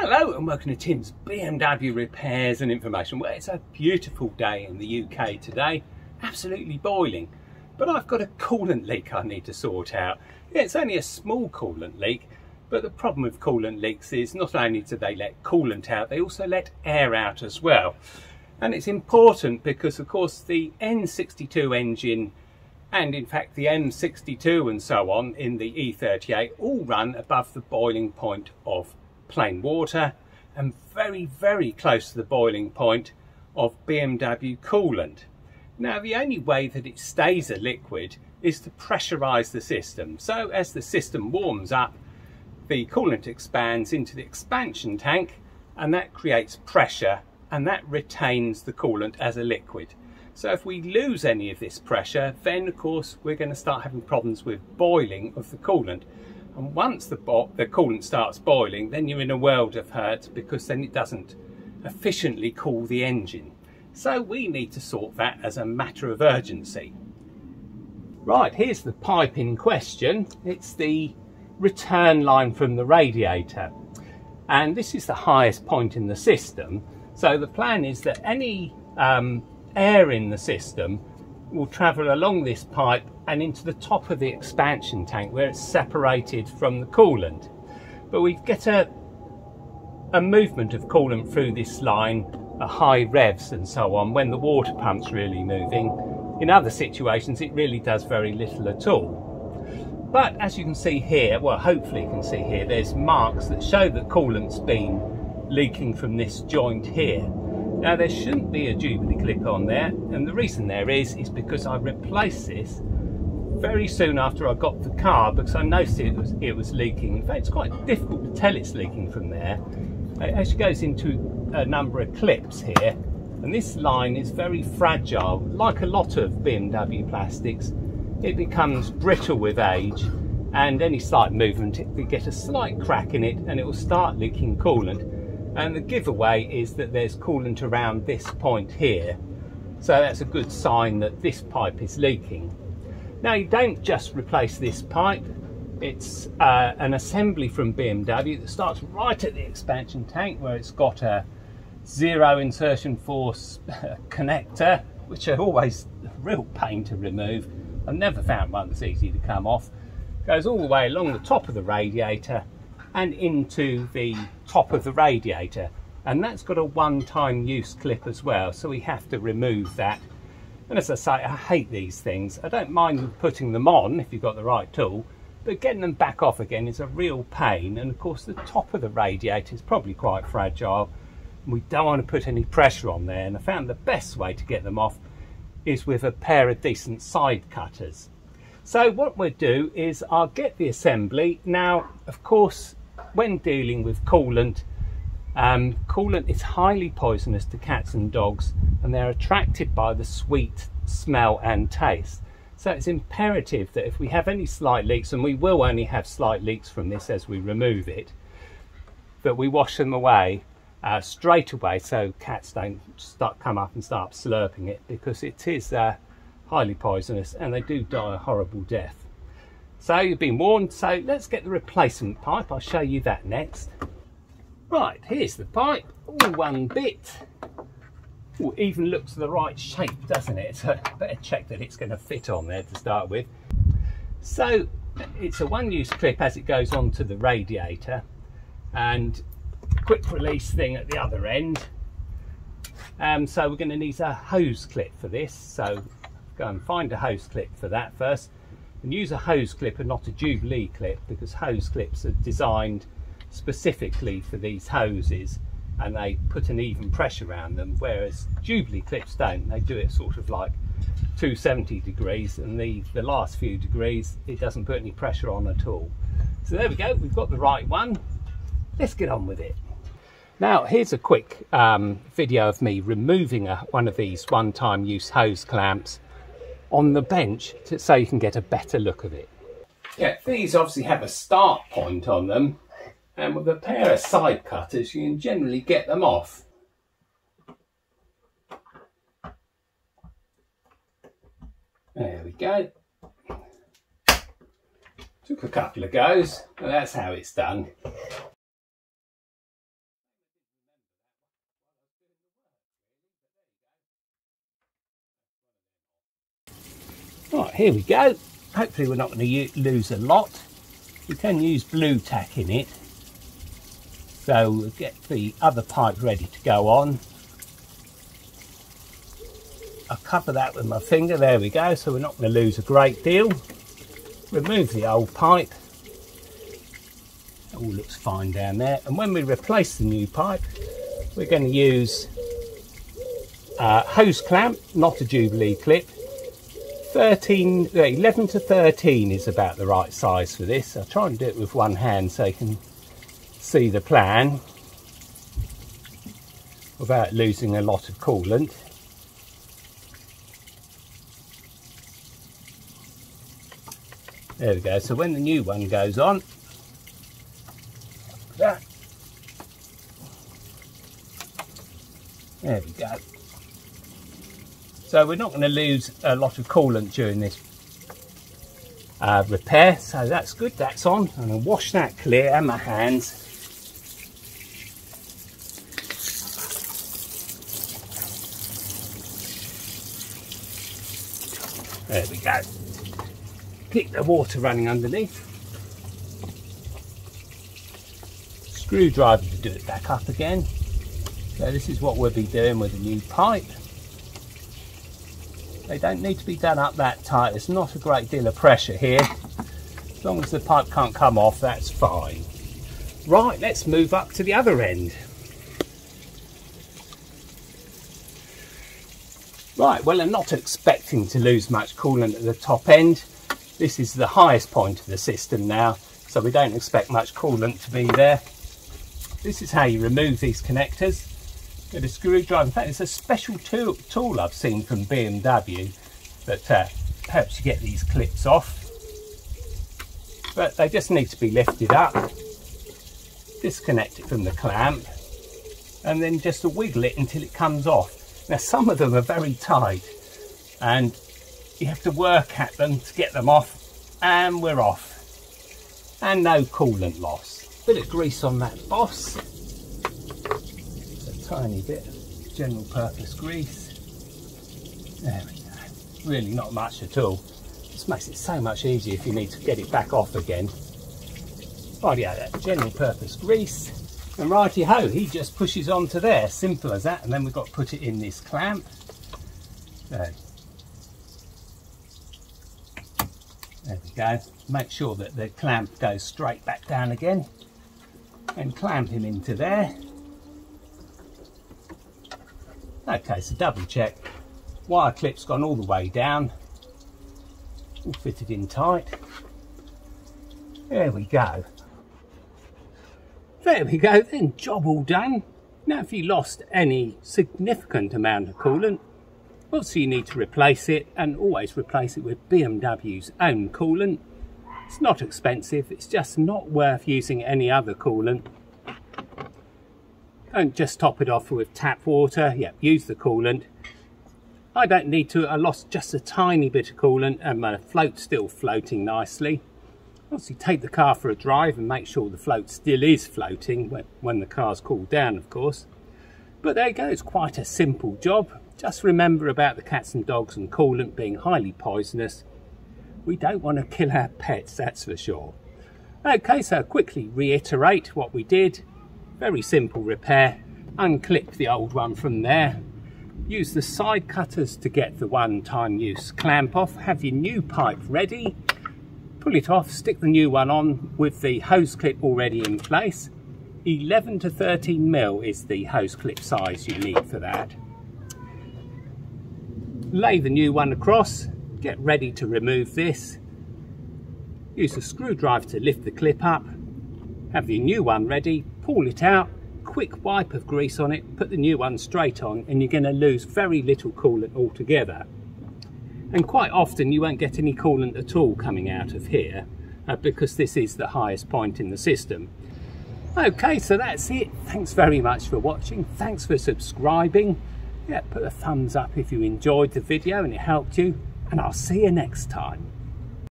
Hello and welcome to Timm's BMW Repairs and Information. Well, it's a beautiful day in the UK today, absolutely boiling. But I've got a coolant leak I need to sort out. Yeah, it's only a small coolant leak, but the problem with coolant leaks is not only do they let coolant out, they also let air out as well. And it's important because, of course, the N62 engine and in fact the M62 and so on in the E38 all run above the boiling point of plain water and very, very close to the boiling point of BMW coolant. Now, the only way that it stays a liquid is to pressurize the system. So as the system warms up, the coolant expands into the expansion tank and that creates pressure and that retains the coolant as a liquid. So if we lose any of this pressure, then of course we're going to start having problems with boiling of the coolant. And once the, the coolant starts boiling, then you're in a world of hurt because then it doesn't efficiently cool the engine. So we need to sort that as a matter of urgency. Right, here's the pipe in question. It's the return line from the radiator. And this is the highest point in the system. So the plan is that any um, air in the system will travel along this pipe and into the top of the expansion tank where it's separated from the coolant. But we get a, a movement of coolant through this line at high revs and so on when the water pump's really moving. In other situations it really does very little at all. But as you can see here, well hopefully you can see here, there's marks that show that coolant's been leaking from this joint here. Now there shouldn't be a Jubilee clip on there and the reason there is is because I replaced this very soon after I got the car because I noticed it was, it was leaking. In fact it's quite difficult to tell it's leaking from there. It actually goes into a number of clips here and this line is very fragile. Like a lot of BMW plastics it becomes brittle with age and any slight movement it will get a slight crack in it and it will start leaking coolant and the giveaway is that there's coolant around this point here. So that's a good sign that this pipe is leaking. Now you don't just replace this pipe. It's uh, an assembly from BMW that starts right at the expansion tank where it's got a zero insertion force connector, which are always a real pain to remove. I've never found one that's easy to come off. Goes all the way along the top of the radiator and into the top of the radiator. And that's got a one-time use clip as well so we have to remove that. And as I say I hate these things. I don't mind putting them on if you've got the right tool but getting them back off again is a real pain. And of course the top of the radiator is probably quite fragile. We don't want to put any pressure on there. And I found the best way to get them off is with a pair of decent side cutters. So what we'll do is I'll get the assembly. Now of course when dealing with coolant, um, coolant is highly poisonous to cats and dogs and they're attracted by the sweet smell and taste. So it's imperative that if we have any slight leaks, and we will only have slight leaks from this as we remove it, that we wash them away uh, straight away so cats don't start come up and start slurping it because it is uh, highly poisonous and they do die a horrible death. So you've been warned, so let's get the replacement pipe. I'll show you that next. Right, here's the pipe, all one bit. Ooh, even looks the right shape, doesn't it? So better check that it's going to fit on there to start with. So it's a one-use clip as it goes on to the radiator and quick release thing at the other end. Um, so we're going to need a hose clip for this. So go and find a hose clip for that first and use a hose clip and not a Jubilee clip because hose clips are designed specifically for these hoses and they put an even pressure around them whereas Jubilee clips don't. They do it sort of like 270 degrees and the the last few degrees it doesn't put any pressure on at all. So there we go we've got the right one. Let's get on with it. Now here's a quick um, video of me removing a, one of these one-time use hose clamps on the bench to, so you can get a better look of it. Yeah, these obviously have a start point on them and with a pair of side cutters you can generally get them off. There we go. Took a couple of goes, but that's how it's done. Here we go. Hopefully we're not going to lose a lot. We can use Blu Tack in it. So we'll get the other pipe ready to go on. I'll cover that with my finger, there we go, so we're not going to lose a great deal. Remove the old pipe. All looks fine down there. And when we replace the new pipe, we're going to use a hose clamp, not a Jubilee clip. 13, 11 to 13 is about the right size for this. I'll try and do it with one hand so you can see the plan without losing a lot of coolant. There we go. So when the new one goes on, that. There we go. So we're not going to lose a lot of coolant during this uh, repair. So that's good. That's on. I'm going to wash that clear and my hands. There we go keep the water running underneath. Screwdriver to do it back up again. So this is what we'll be doing with a new pipe. They don't need to be done up that tight. There's not a great deal of pressure here. As long as the pipe can't come off, that's fine. Right, let's move up to the other end. Right, well, I'm not expecting to lose much coolant at the top end. This is the highest point of the system now, so we don't expect much coolant to be there. This is how you remove these connectors. Get a screwdriver. In fact, it's a special tool, tool I've seen from BMW that uh, helps you get these clips off. But they just need to be lifted up, disconnect it from the clamp, and then just wiggle it until it comes off. Now, some of them are very tight, and you have to work at them to get them off and we're off and no coolant loss bit of grease on that boss tiny bit of general purpose grease. There we go. Really not much at all. Just makes it so much easier if you need to get it back off again. Right yeah that general purpose grease. And righty ho he just pushes onto there. Simple as that. And then we've got to put it in this clamp. There. There we go. Make sure that the clamp goes straight back down again. And clamp him into there. Okay, so double check. Wire clip's gone all the way down. All fitted in tight. There we go. There we go then, job all done. Now if you lost any significant amount of coolant, Obviously you need to replace it and always replace it with BMW's own coolant. It's not expensive, it's just not worth using any other coolant. Don't just top it off with tap water, yep, use the coolant. I don't need to, I lost just a tiny bit of coolant and my float's still floating nicely. Obviously take the car for a drive and make sure the float still is floating when, when the car's cooled down of course. But there you go, it's quite a simple job. Just remember about the cats and dogs and coolant being highly poisonous. We don't want to kill our pets, that's for sure. Okay, so quickly reiterate what we did. Very simple repair. Unclip the old one from there. Use the side cutters to get the one-time use clamp off. Have your new pipe ready. Pull it off, stick the new one on with the hose clip already in place. 11 to 13 mil is the hose clip size you need for that lay the new one across, get ready to remove this. Use a screwdriver to lift the clip up, have your new one ready, pull it out, quick wipe of grease on it, put the new one straight on and you're going to lose very little coolant altogether. And quite often you won't get any coolant at all coming out of here uh, because this is the highest point in the system. Okay, so that's it. Thanks very much for watching. Thanks for subscribing yeah, put a thumbs up if you enjoyed the video and it helped you, and I'll see you next time.